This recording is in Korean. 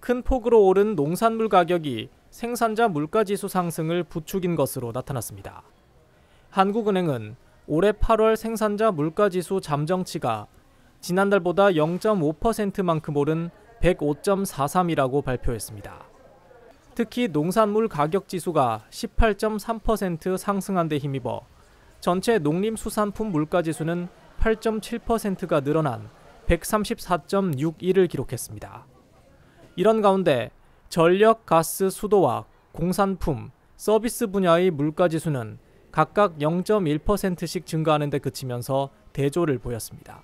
큰 폭으로 오른 농산물 가격이 생산자 물가지수 상승을 부추긴 것으로 나타났습니다. 한국은행은 올해 8월 생산자 물가지수 잠정치가 지난달보다 0.5%만큼 오른 105.43이라고 발표했습니다. 특히 농산물 가격 지수가 18.3% 상승한 데 힘입어 전체 농림수산품 물가지수는 8.7%가 늘어난 134.61을 기록했습니다. 이런 가운데 전력, 가스, 수도와 공산품, 서비스 분야의 물가 지수는 각각 0.1%씩 증가하는 데 그치면서 대조를 보였습니다.